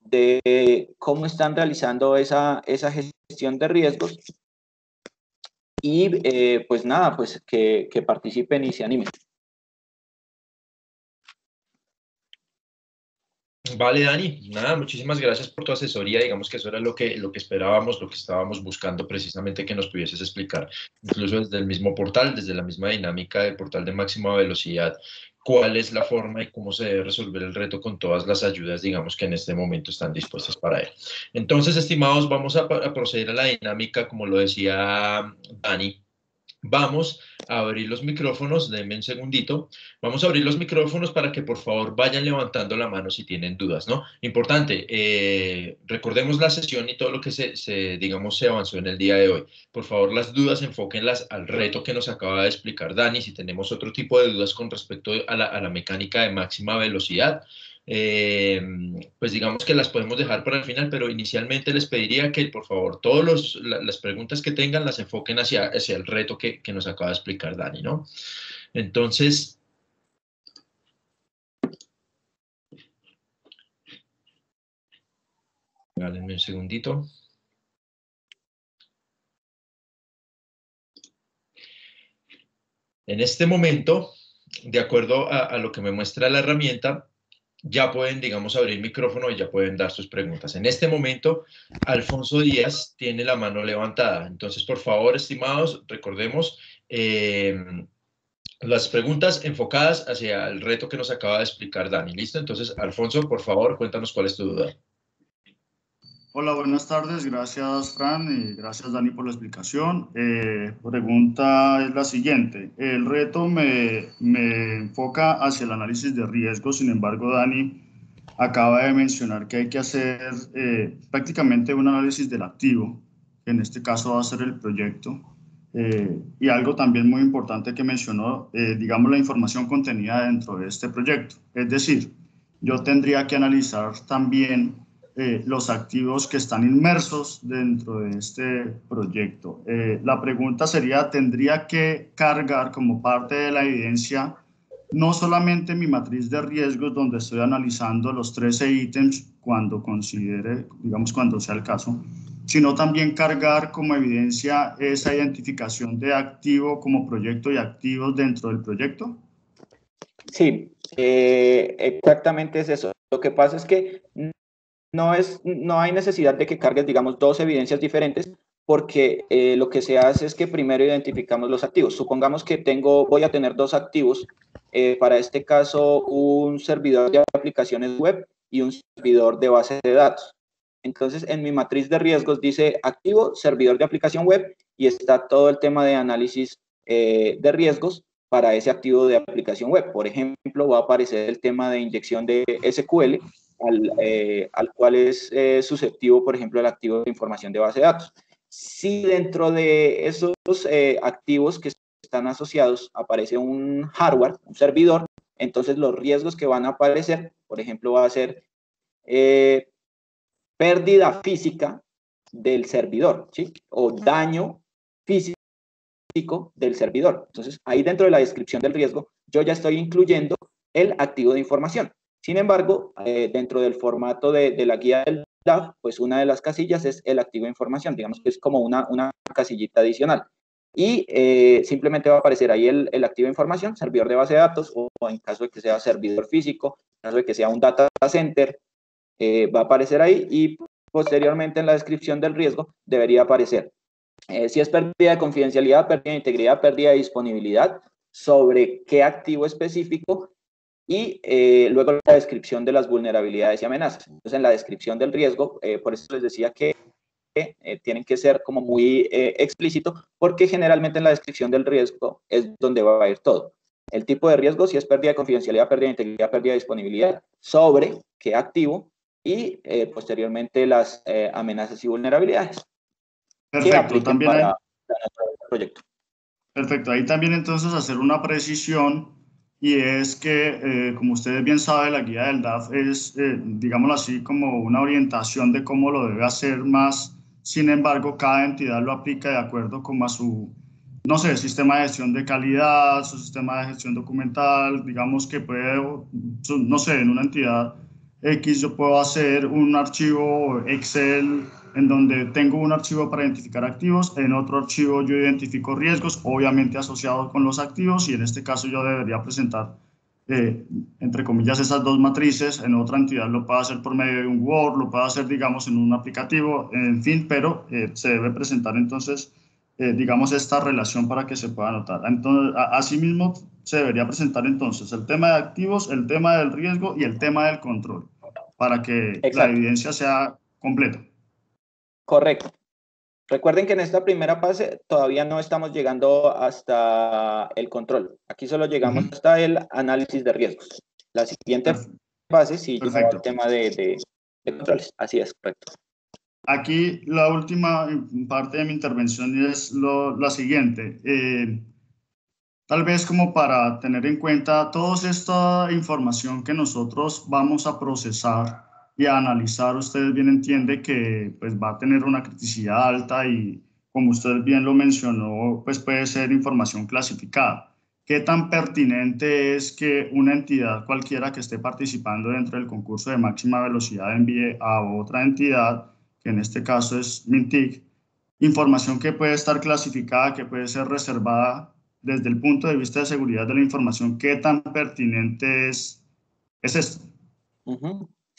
de cómo están realizando esa, esa gestión de riesgos y eh, pues nada, pues que, que participen y se animen. Vale, Dani, nada, muchísimas gracias por tu asesoría. Digamos que eso era lo que, lo que esperábamos, lo que estábamos buscando precisamente que nos pudieses explicar, incluso desde el mismo portal, desde la misma dinámica del portal de máxima velocidad, cuál es la forma y cómo se debe resolver el reto con todas las ayudas, digamos, que en este momento están dispuestas para él. Entonces, estimados, vamos a, a proceder a la dinámica, como lo decía Dani, Vamos a abrir los micrófonos, denme un segundito. Vamos a abrir los micrófonos para que por favor vayan levantando la mano si tienen dudas, ¿no? Importante, eh, recordemos la sesión y todo lo que se, digamos, se avanzó en el día de hoy. Por favor, las dudas enfóquenlas al reto que nos acaba de explicar Dani. Si tenemos otro tipo de dudas con respecto a la, a la mecánica de máxima velocidad, eh, pues digamos que las podemos dejar para el final, pero inicialmente les pediría que por favor todas las preguntas que tengan las enfoquen hacia, hacia el reto que, que, nos acaba de explicar Dani, ¿no? Entonces... Denme un segundito. En este momento, de acuerdo a lo que me muestra la herramienta, ya pueden, digamos, abrir el micrófono y ya pueden dar sus preguntas. En este momento, Alfonso Díaz tiene la mano levantada. Entonces, por favor, estimados, recordemos eh, las preguntas enfocadas hacia el reto que nos acaba de explicar Dani. ¿Listo? Entonces, Alfonso, por favor, cuéntanos cuál es tu duda. Hola, buenas tardes. Gracias, Fran, y gracias, Dani, por la explicación. Eh, pregunta es la siguiente. El reto me, me, enfoca hacia el análisis de riesgo, sin embargo, Dani acaba de mencionar que hay que hacer eh, prácticamente un análisis del activo, que en este caso va a ser el proyecto. Eh, y algo también muy importante que mencionó, digamos, la información contenida dentro de este proyecto. Es decir, yo tendría que analizar también eh, los activos que están inmersos dentro de este proyecto. Eh, la pregunta sería, ¿tendría que cargar como parte de la evidencia no solamente mi matriz de riesgos donde estoy analizando los 13 ítems cuando considere, digamos, cuando sea el caso, sino también cargar como evidencia esa identificación de activo como proyecto y activos dentro del proyecto? Sí, eh, exactamente es eso. Lo que pasa es que no, es, no hay necesidad de que cargues, digamos, dos evidencias diferentes, porque eh, lo que se hace es que primero identificamos los activos. Supongamos que tengo, voy a tener dos activos, eh, para este caso un servidor de aplicaciones web y un servidor de base de datos. Entonces, en mi matriz de riesgos dice activo, servidor de aplicación web, y está todo el tema de análisis eh, de riesgos para ese activo de aplicación web. Por ejemplo, va a aparecer el tema de inyección de SQL, al, eh, al cual es eh, susceptivo, por ejemplo, el activo de información de base de datos. Si dentro de esos activos que están asociados aparece un hardware, un servidor, entonces los riesgos que van a aparecer, por ejemplo, va a ser pérdida física del servidor, ¿sí? O daño físico del servidor. Entonces, ahí dentro de la descripción del riesgo, yo ya estoy incluyendo el activo de información. Sin embargo, eh, dentro del formato de, la guía del DAF, pues una de las casillas es el activo de información, digamos que es como una, casillita adicional. Y eh, simplemente va a aparecer ahí el, activo de información, servidor de base de datos, o, en caso de que sea servidor físico, en caso de que sea un data center, eh, va a aparecer ahí y posteriormente en la descripción del riesgo debería aparecer si es pérdida de confidencialidad, pérdida de integridad, pérdida de disponibilidad, sobre qué activo específico y eh, luego la descripción de las vulnerabilidades y amenazas. Entonces, en la descripción del riesgo, eh, por eso les decía que tienen que ser como muy explícito, porque generalmente en la descripción del riesgo es donde va a ir todo. El tipo de riesgo, si es pérdida de confidencialidad, pérdida de integridad, pérdida de disponibilidad, sobre qué activo y posteriormente las amenazas y vulnerabilidades. Perfecto, también proyecto. Perfecto, ahí también entonces hacer una precisión y es que, eh, como ustedes bien saben, la guía del DAF es, eh, digámoslo así, como una orientación de cómo lo debe hacer más. Sin embargo, cada entidad lo aplica de acuerdo como a su, no sé, sistema de gestión de calidad, su sistema de gestión documental, digamos que puede, no sé, en una entidad X yo puedo hacer un archivo Excel en donde tengo un archivo para identificar activos, en otro archivo yo identifico riesgos, obviamente asociados con los activos, y en este caso yo debería presentar, eh, entre comillas, esas dos matrices, en otra entidad lo puedo hacer por medio de un Word, lo puedo hacer, digamos, en un aplicativo, en fin, pero eh, se debe presentar entonces, eh, digamos, esta relación para que se pueda notar. Entonces, asimismo, se debería presentar entonces el tema de activos, el tema del riesgo y el tema del control, para que la evidencia sea completa. Correcto. Recuerden que en esta primera fase todavía no estamos llegando hasta el control. Aquí solo llegamos hasta el análisis de riesgos. La siguiente fase sí llega al tema de, controles. Así es, correcto. Aquí la última parte de mi intervención es la siguiente. Eh, tal vez como para tener en cuenta toda esta información que nosotros vamos a procesar y a analizar, usted bien entiende que pues, va a tener una criticidad alta y como usted bien lo mencionó, pues puede ser información clasificada. ¿Qué tan pertinente es que una entidad cualquiera que esté participando dentro del concurso de máxima velocidad envíe a otra entidad, que en este caso es Mintic, información que puede estar clasificada, que puede ser reservada desde el punto de vista de seguridad de la información? ¿Qué tan pertinente es, es esto?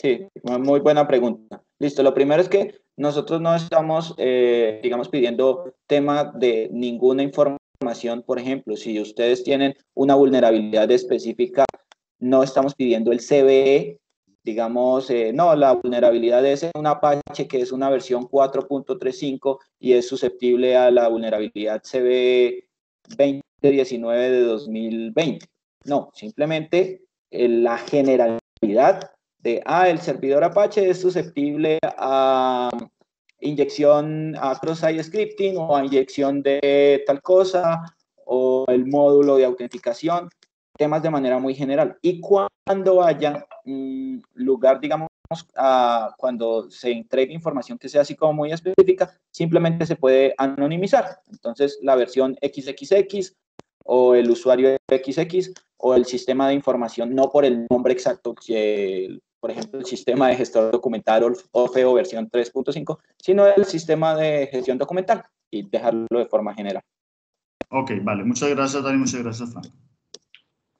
Sí, muy buena pregunta. Listo, lo primero es que nosotros no estamos, eh, digamos, pidiendo tema de ninguna información. Por ejemplo, si ustedes tienen una vulnerabilidad específica, no estamos pidiendo el CVE, digamos, eh, no, la vulnerabilidad es un Apache que es una versión 4.35 y es susceptible a la vulnerabilidad CVE 2019 de 2020. No, simplemente eh, la generalidad de, ah, el servidor Apache es susceptible a inyección a cross-site scripting o a inyección de tal cosa o el módulo de autenticación, temas de manera muy general. Y cuando haya un lugar, digamos, cuando se entregue información que sea así como muy específica, simplemente se puede anonimizar. Entonces, la versión XXX o el usuario XX o el sistema de información, no por el nombre exacto que por ejemplo, el sistema de gestor documental OFEO versión 3.5, sino el sistema de gestión documental y dejarlo de forma general. Ok, vale. Muchas gracias, Dani. Muchas gracias, Frank.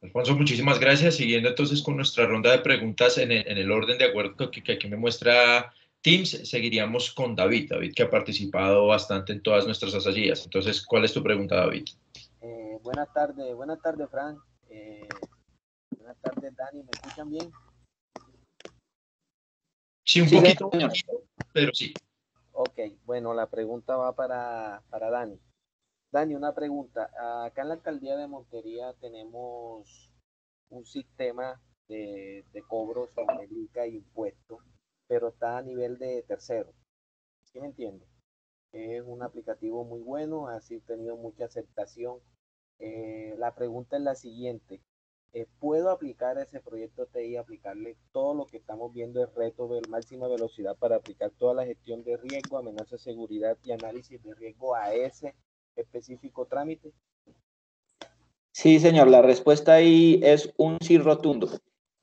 Alfonso, muchísimas gracias. Siguiendo entonces con nuestra ronda de preguntas en el, orden de acuerdo que, que, aquí me muestra Teams, seguiríamos con David. David, que ha participado bastante en todas nuestras asallas. Entonces, ¿cuál es tu pregunta, David? Eh, buenas tardes, buenas tardes, Frank. Eh, buenas tardes, Dani. ¿Me escuchan bien? Sí, un poquito. pero sí. Ok, bueno, la pregunta va para, para Dani. Dani, una pregunta. Acá en la alcaldía de Montería tenemos un sistema de, de cobro sobre el ICA e impuesto, pero está a nivel de tercero. ¿Sí me entiende? Es un aplicativo muy bueno, ha tenido mucha aceptación. Eh, la pregunta es la siguiente. Eh, ¿Puedo aplicar ese proyecto TI, aplicarle todo lo que estamos viendo, el reto de máxima velocidad para aplicar toda la gestión de riesgo, amenaza de seguridad y análisis de riesgo a ese específico trámite? Sí, señor, la respuesta ahí es un sí rotundo.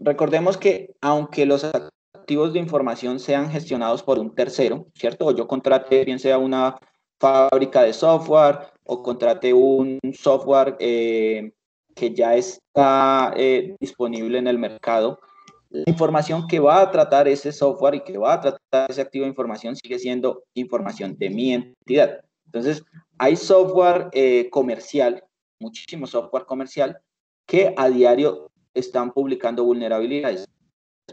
Recordemos que aunque los activos de información sean gestionados por un tercero, ¿cierto? O yo contrate, bien sea una fábrica de software o contrate un software eh, que ya está eh, disponible en el mercado, la información que va a tratar ese software y que va a tratar ese activo de información sigue siendo información de mi entidad. Entonces, hay software eh, comercial, muchísimo software comercial, que a diario están publicando vulnerabilidades.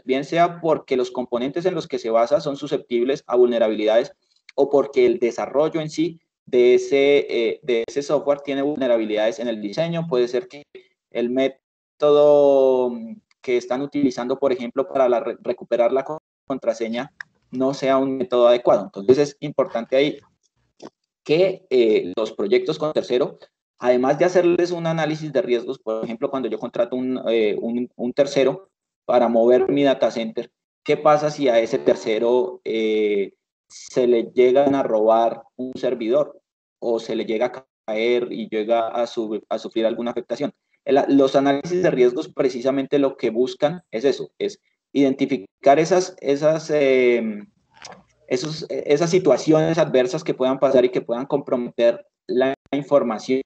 Bien sea porque los componentes en los que se basa son susceptibles a vulnerabilidades o porque el desarrollo en sí de ese, eh, de ese software tiene vulnerabilidades en el diseño. Puede ser que el método que están utilizando, por ejemplo, para recuperar la contraseña no sea un método adecuado. Entonces es importante ahí que eh, los proyectos con tercero, además de hacerles un análisis de riesgos, por ejemplo, cuando yo contrato un, eh, un, tercero para mover mi data center, ¿qué pasa si a ese tercero se le llegan a robar un servidor o se le llega a caer y llega a, sufrir alguna afectación? los análisis de riesgos precisamente lo que buscan es eso, es identificar esas, esas em, esas situaciones adversas que puedan pasar y que puedan comprometer la información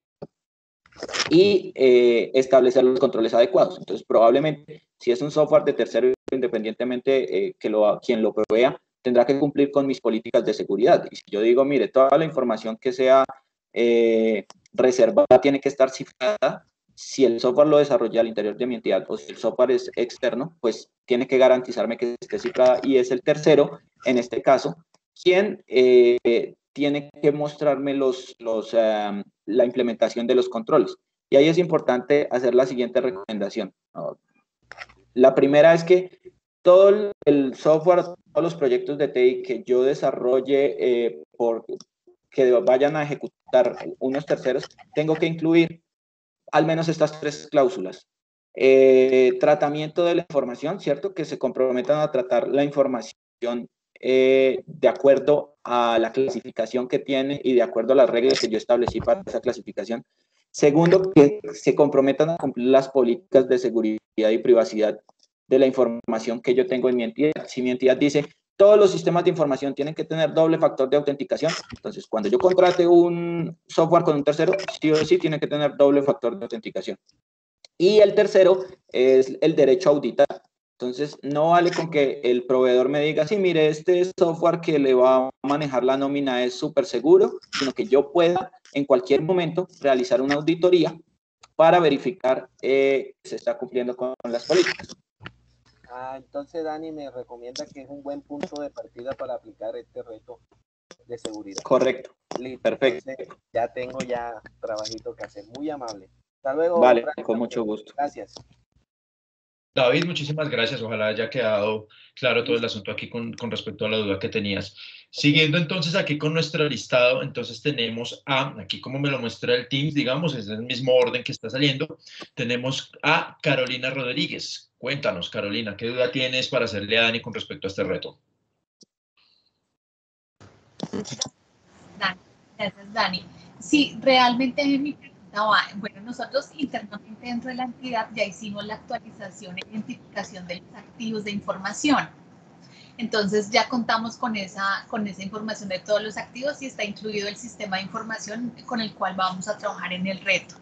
y eh, establecer los controles adecuados. Entonces, probablemente, si es un software de tercero, independientemente eh, que lo, quien lo provea, tendrá que cumplir con mis políticas de seguridad. Y si yo digo, mire, toda la información que sea eh, reservada tiene que estar cifrada, si el software lo desarrolla al interior de mi entidad o si el software es externo, pues tiene que garantizarme que esté cifrada y es el tercero, en este caso, quien eh, tiene que mostrarme los, los, la implementación de los controles. Y ahí es importante hacer la siguiente recomendación. La primera es que todo el software, todos los proyectos de TI que yo desarrolle eh, por que vayan a ejecutar unos terceros, tengo que incluir al menos estas tres cláusulas. Eh, tratamiento de la información, ¿cierto? Que se comprometan a tratar la información eh, de acuerdo a la clasificación que tiene y de acuerdo a las reglas que yo establecí para esa clasificación. Segundo, que se comprometan a cumplir las políticas de seguridad y privacidad de la información que yo tengo en mi entidad. Si mi entidad dice, todos los sistemas de información tienen que tener doble factor de autenticación. Entonces, cuando yo contrate un software con un tercero, sí o sí tiene que tener doble factor de autenticación. Y el tercero es el derecho a auditar. Entonces, no vale con que el proveedor me diga, sí, mire, este software que le va a manejar la nómina es súper seguro, sino que yo pueda en cualquier momento realizar una auditoría para verificar eh, que se está cumpliendo con las políticas. Ah, entonces Dani me recomienda que es un buen punto de partida para aplicar este reto de seguridad. Correcto. Perfecto. ya tengo ya trabajito que hacer. Muy amable. Hasta luego. Vale, con mucho gusto. Gracias. David, muchísimas gracias. Ojalá haya quedado claro todo el asunto aquí con, con, respecto a la duda que tenías. Siguiendo entonces aquí con nuestro listado, entonces tenemos a, aquí como me lo muestra el Teams, digamos, es el mismo orden que está saliendo, tenemos a Carolina Rodríguez. Cuéntanos, Carolina, ¿qué duda tienes para hacerle a Dani con respecto a este reto? Dani, gracias, Dani. Sí, realmente mi va, bueno, nosotros internamente dentro de la entidad ya hicimos la actualización e identificación de los activos de información. Entonces ya contamos con esa, con esa información de todos los activos y está incluido el sistema de información con el cual vamos a trabajar en el reto.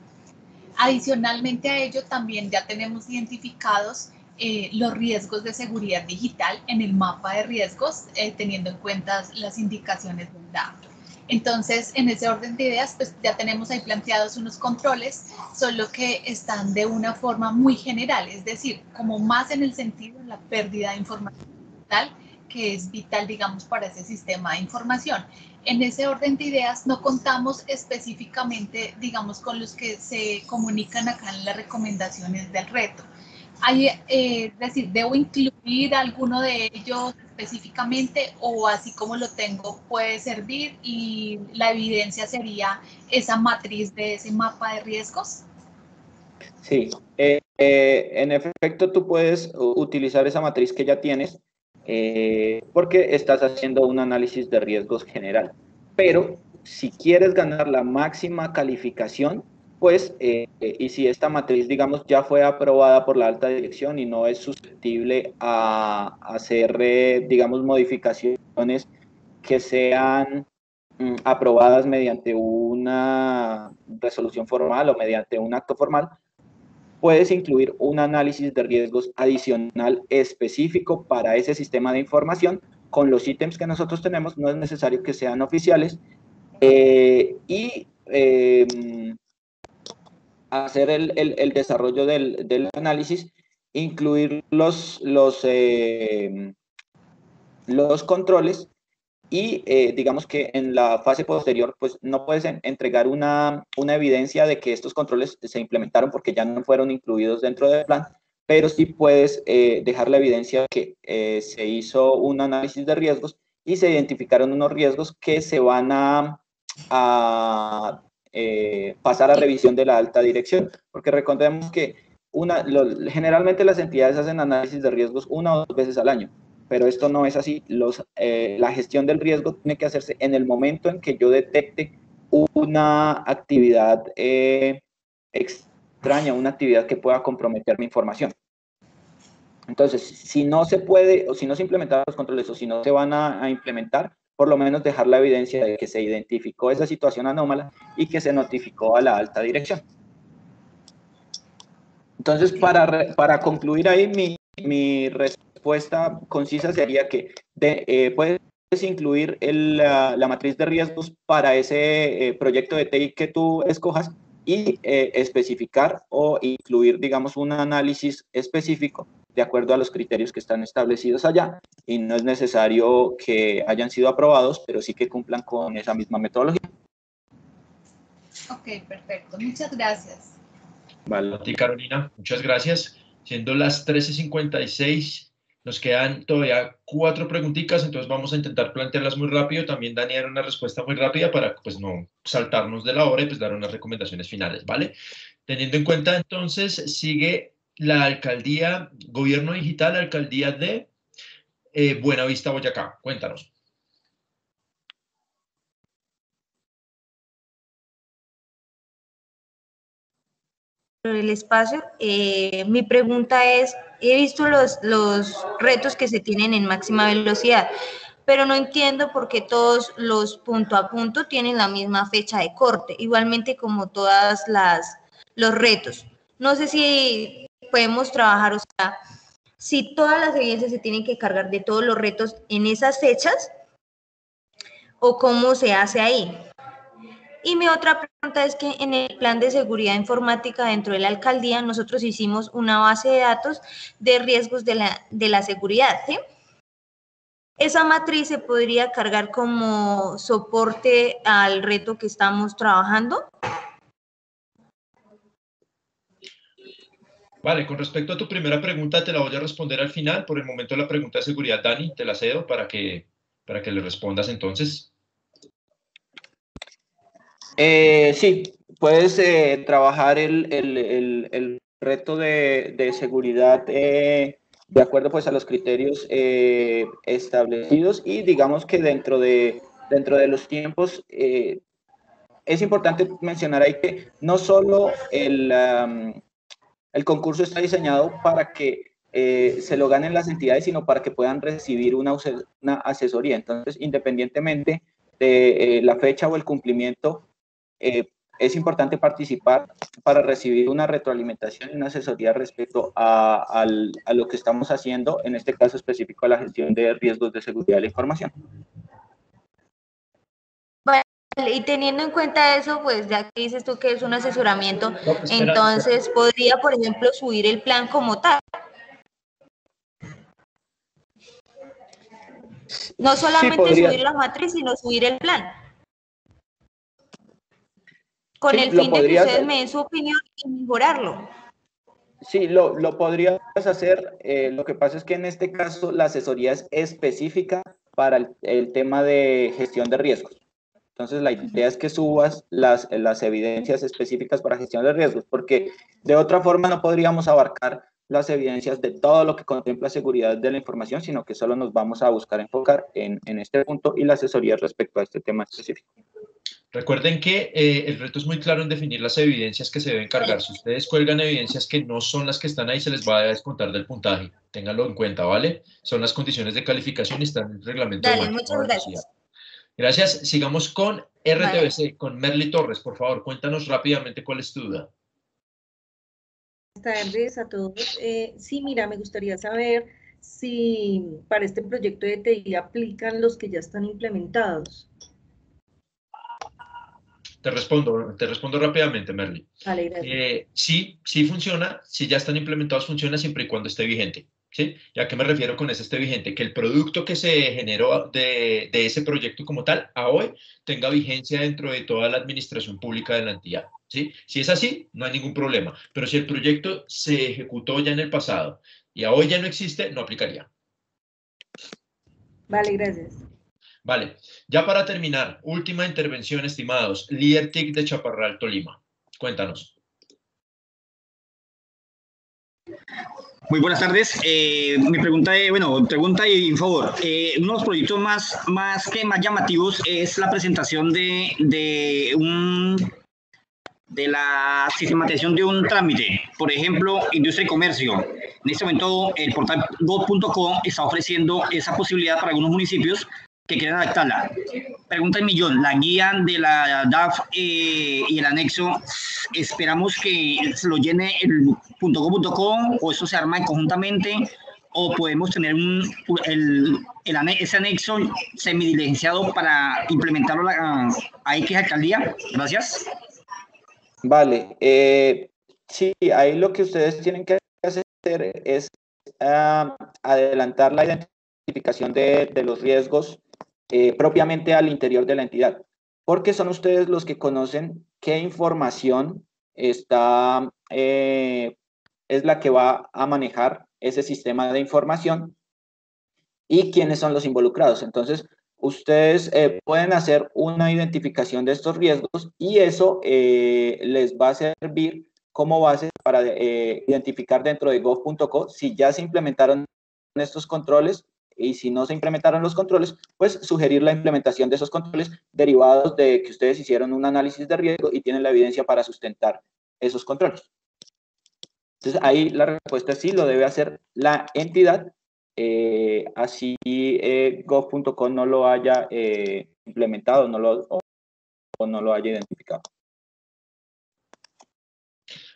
Adicionalmente a ello, también ya tenemos identificados eh, los riesgos de seguridad digital en el mapa de riesgos, eh, teniendo en cuenta las indicaciones del DAO. Entonces, en ese orden de ideas, pues ya tenemos ahí planteados unos controles, solo que están de una forma muy general, es decir, como más en el sentido de la pérdida de información digital que es vital, digamos, para ese sistema de información. En ese orden de ideas no contamos específicamente, digamos, con los que se comunican acá en las recomendaciones del reto. Hay, eh, es decir, ¿debo incluir alguno de ellos específicamente o así como lo tengo puede servir y la evidencia sería esa matriz de ese mapa de riesgos? Sí, eh, eh, en efecto tú puedes utilizar esa matriz que ya tienes eh, porque estás haciendo un análisis de riesgos general. Pero si quieres ganar la máxima calificación, pues, eh, y si esta matriz, digamos, ya fue aprobada por la alta dirección y no es susceptible a, hacer, digamos, modificaciones que sean mm, aprobadas mediante una resolución formal o mediante un acto formal, puedes incluir un análisis de riesgos adicional específico para ese sistema de información. Con los ítems que nosotros tenemos, no es necesario que sean oficiales, eh, y em, hacer el, el, desarrollo del, del, análisis, incluir los, los, em, los controles y eh, digamos que en la fase posterior, pues no puedes entregar una, una, evidencia de que estos controles se implementaron porque ya no fueron incluidos dentro del plan, pero sí puedes eh, dejar la evidencia de que eh, se hizo un análisis de riesgos y se identificaron unos riesgos que se van a pasar a revisión de la alta dirección, porque recordemos que generalmente las entidades hacen análisis de riesgos una o dos veces al año pero esto no es así. Eh, la gestión del riesgo tiene que hacerse en el momento en que yo detecte una actividad eh, extraña, una actividad que pueda comprometer mi información. Entonces, si no se puede o si no se implementan los controles o si no se van a, implementar, por lo menos dejar la evidencia de que se identificó esa situación anómala y que se notificó a la alta dirección. Entonces, para, para concluir ahí, mi, mi respuesta concisa sería que eh, puedes incluir la, matriz de riesgos para ese eh, proyecto de TI que tú escojas y eh, especificar o incluir, digamos, un análisis específico de acuerdo a los criterios que están establecidos allá y no es necesario que hayan sido aprobados, pero sí que cumplan con esa misma metodología. Ok, perfecto. Muchas gracias. Vale. A ti, Carolina, muchas gracias. Siendo las 13.56, nos quedan todavía cuatro preguntitas, entonces vamos a intentar plantearlas muy rápido. También Dani dar una respuesta muy rápida para pues no saltarnos de la hora y pues dar unas recomendaciones finales, ¿vale? Teniendo en cuenta entonces, sigue la alcaldía, gobierno digital, alcaldía de eh, Buenavista, Boyacá. Cuéntanos. el espacio. Eh, mi pregunta es, he visto los, los retos que se tienen en máxima velocidad, pero no entiendo por qué todos los punto a punto tienen la misma fecha de corte, igualmente como todas las los retos. No sé si podemos trabajar, o sea, si todas las evidencias se tienen que cargar de todos los retos en esas fechas o cómo se hace ahí. Y mi otra pregunta es que en el plan de seguridad informática dentro de la alcaldía nosotros hicimos una base de datos de riesgos de la, de la seguridad. Esa matriz se podría cargar como soporte al reto que estamos trabajando. Vale, con respecto a tu primera pregunta, te la voy a responder al final. Por el momento la pregunta de seguridad, Dani, te la cedo para que, para que le respondas entonces. Eh, sí, puedes eh, trabajar el, el, el, reto de, de seguridad eh, de acuerdo pues a los criterios eh, establecidos y digamos que dentro de, dentro de los tiempos es importante mencionar ahí que no solo el, el concurso está diseñado para que se lo ganen las entidades, sino para que puedan recibir una, asesoría. Entonces, independientemente de la fecha o el cumplimiento eh, es importante participar para recibir una retroalimentación y una asesoría respecto a, lo que estamos haciendo, en este caso específico a la gestión de riesgos de seguridad de la información. Y teniendo en cuenta eso, pues ya que dices tú que es un asesoramiento, pues, entonces podría, por ejemplo, subir el plan como tal. No solamente subir la matriz, sino subir el plan. Con el fin de que ustedes me den su opinión y mejorarlo. Sí, lo, lo podrías hacer. Eh, lo que pasa es que en este caso la asesoría es específica para el, el, tema de gestión de riesgos. Entonces la idea es que subas las, las evidencias específicas para gestión de riesgos, porque de otra forma no podríamos abarcar las evidencias de todo lo que contempla seguridad de la información, sino que solo nos vamos a buscar enfocar en, en este punto y la asesoría respecto a este tema específico. Recuerden que eh, el reto es muy claro en definir las evidencias que se deben cargar. Si ustedes cuelgan evidencias que no son las que están ahí, se les va a descontar del puntaje. Ténganlo en cuenta, ¿vale? Son las condiciones de calificación y están en el reglamento. Dale, muchas gracias. Gracias. Sigamos con RTBC, vale. con Merly Torres. Por favor, cuéntanos rápidamente cuál es tu duda. Buenas tardes a todos. Eh, sí, mira, me gustaría saber si para este proyecto de TI aplican los que ya están implementados. Te respondo, te respondo rápidamente, Merly. Vale, eh, sí, sí funciona, si ya están implementados funciona siempre y cuando esté vigente. ¿Sí? ¿Y a qué me refiero con ese esté vigente? Que el producto que se generó de, de, ese proyecto como tal a hoy tenga vigencia dentro de toda la administración pública de la entidad. ¿sí? Si es así, no hay ningún problema. Pero si el proyecto se ejecutó ya en el pasado y a hoy ya no existe, no aplicaría. Vale, gracias. Vale, ya para terminar, última intervención, estimados. Líder TIC de Chaparral, Tolima. Cuéntanos. Muy buenas tardes. Eh, mi pregunta es, bueno, pregunta y favor. Eh, uno de los proyectos más, más que más llamativos es la presentación de, de un de la sistematización de un trámite, por ejemplo, industria y comercio. En este momento, el portal go.com está ofreciendo esa posibilidad para algunos municipios que quieran adaptarla. Pregunta el millón, la guía de la DAF eh, y el anexo, esperamos que se lo llene el .go.com o eso se arma conjuntamente o podemos tener un, el, el, ese anexo semidiligenciado para implementarlo a, a X alcaldía. Gracias. Vale, eh, sí, ahí lo que ustedes tienen que hacer es uh, adelantar la identificación de, de los riesgos eh, propiamente al interior de la entidad, porque son ustedes los que conocen qué información está, eh, es la que va a manejar ese sistema de información y quiénes son los involucrados. Entonces, ustedes eh, pueden hacer una identificación de estos riesgos y eso les va a servir como base para identificar dentro de gov.co si ya se implementaron estos controles y si no se implementaron los controles, pues sugerir la implementación de esos controles derivados de que ustedes hicieron un análisis de riesgo y tienen la evidencia para sustentar esos controles. Entonces ahí la respuesta es sí, lo debe hacer la entidad, eh, así eh, gov.com no lo haya eh, implementado no lo, o, o no lo haya identificado.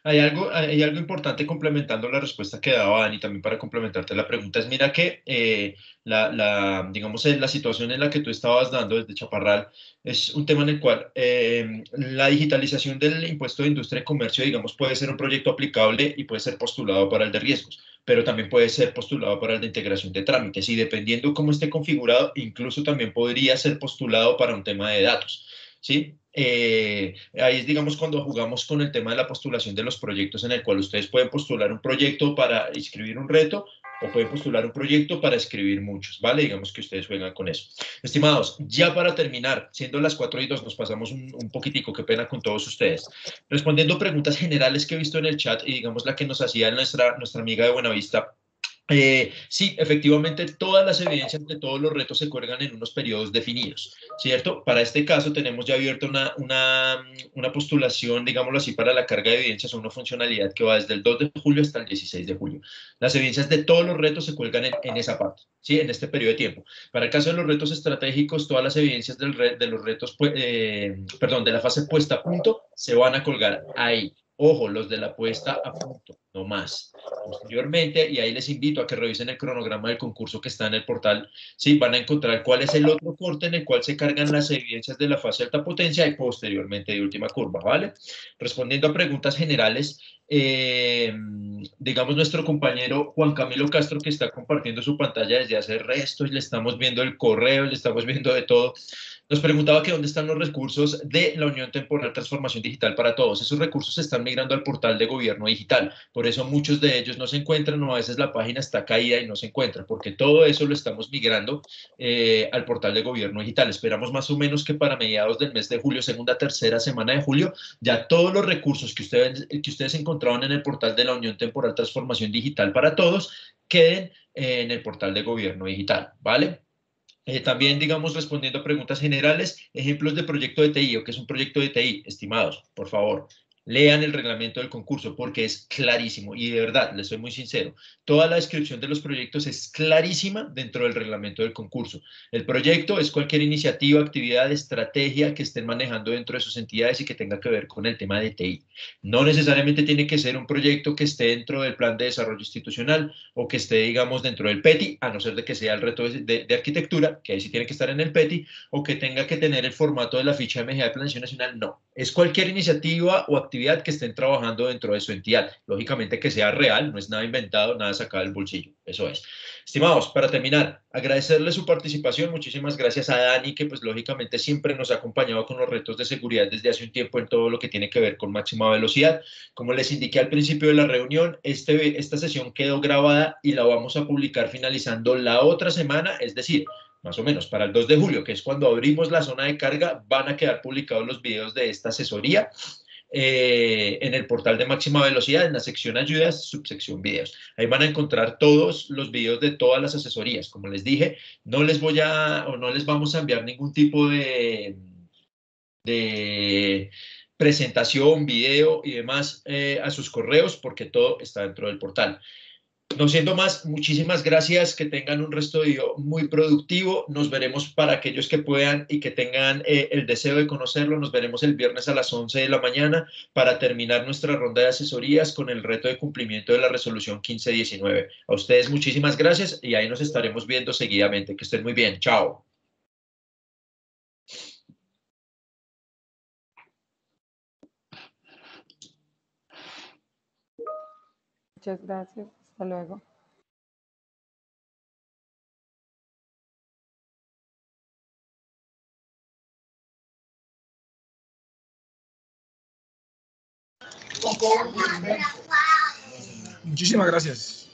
Hay algo, hay algo importante complementando la respuesta que daba Dani, también para complementarte la pregunta, es mira que eh, la, la, digamos, la situación en la que tú estabas dando desde Chaparral es un tema en el cual eh, la digitalización del impuesto de industria y comercio, digamos, puede ser un proyecto aplicable y puede ser postulado para el de riesgos, pero también puede ser postulado para el de integración de trámites y dependiendo cómo esté configurado, incluso también podría ser postulado para un tema de datos. ¿sí? Eh, ahí es, digamos, cuando jugamos con el tema de la postulación de los proyectos en el cual ustedes pueden postular un proyecto para inscribir un reto o pueden postular un proyecto para escribir muchos, ¿vale? Digamos que ustedes juegan con eso. Estimados, ya para terminar, siendo las 4 y 2, nos pasamos un, un poquitico, qué pena con todos ustedes. Respondiendo preguntas generales que he visto en el chat y digamos la que nos hacía nuestra, nuestra amiga de Buenavista, eh, sí, efectivamente, todas las evidencias de todos los retos se cuelgan en unos periodos definidos, ¿cierto? Para este caso tenemos ya abierto una, una, una, postulación, digámoslo así, para la carga de evidencias o una funcionalidad que va desde el 2 de julio hasta el 16 de julio. Las evidencias de todos los retos se cuelgan en, en esa parte, ¿sí? En este periodo de tiempo. Para el caso de los retos estratégicos, todas las evidencias de los retos, eh, perdón, de la fase puesta a punto se van a colgar ahí. Ojo, los de la puesta a punto, no más. Posteriormente, y ahí les invito a que revisen el cronograma del concurso que está en el portal, sí, van a encontrar cuál es el otro corte en el cual se cargan las evidencias de la fase de alta potencia y posteriormente de última curva, ¿vale? Respondiendo a preguntas generales, eh, digamos, nuestro compañero Juan Camilo Castro, que está compartiendo su pantalla desde hace resto y le estamos viendo el correo, le estamos viendo de todo. Nos preguntaba que dónde están los recursos de la Unión Temporal Transformación Digital para Todos. Esos recursos se están migrando al portal de gobierno digital. Por eso muchos de ellos no se encuentran o a veces la página está caída y no se encuentra, porque todo eso lo estamos migrando eh, al portal de gobierno digital. Esperamos más o menos que para mediados del mes de julio, segunda, tercera semana de julio, ya todos los recursos que ustedes, que ustedes encontraron en el portal de la Unión Temporal Transformación Digital para Todos queden en el portal de gobierno digital, ¿vale? Eh, también, digamos, respondiendo a preguntas generales, ejemplos de proyecto de TI o qué es un proyecto de TI, estimados, por favor lean el reglamento del concurso porque es clarísimo y de verdad, les soy muy sincero, toda la descripción de los proyectos es clarísima dentro del reglamento del concurso. El proyecto es cualquier iniciativa, actividad, estrategia que estén manejando dentro de sus entidades y que tenga que ver con el tema de TI. No necesariamente tiene que ser un proyecto que esté dentro del plan de desarrollo institucional o que esté, digamos, dentro del PETI, a no ser de que sea el reto de, arquitectura, que ahí sí tiene que estar en el PETI, o que tenga que tener el formato de la ficha de MGA de Planación Nacional, no. Es cualquier iniciativa o actividad que estén trabajando dentro de su entidad. Lógicamente que sea real, no es nada inventado, nada sacado del bolsillo. Eso es. Estimados, para terminar, agradecerle su participación. Muchísimas gracias a Dani, que pues lógicamente siempre nos ha acompañado con los retos de seguridad desde hace un tiempo en todo lo que tiene que ver con máxima velocidad. Como les indiqué al principio de la reunión, este, esta sesión quedó grabada y la vamos a publicar finalizando la otra semana, es decir, más o menos para el 2 de julio, que es cuando abrimos la zona de carga, van a quedar publicados los videos de esta asesoría eh, en el portal de máxima velocidad, en la sección ayudas, subsección videos. Ahí van a encontrar todos los videos de todas las asesorías. Como les dije, no les voy a o no les vamos a enviar ningún tipo de, de presentación, video y demás eh, a sus correos porque todo está dentro del portal. No siendo más, muchísimas gracias, que tengan un resto de día muy productivo. Nos veremos para aquellos que puedan y que tengan eh, el deseo de conocerlo. Nos veremos el viernes a las 11 de la mañana para terminar nuestra ronda de asesorías con el reto de cumplimiento de la resolución 1519. A ustedes muchísimas gracias y ahí nos estaremos viendo seguidamente. Que estén muy bien. Chao. Muchas gracias. Hasta luego. Muchísimas gracias.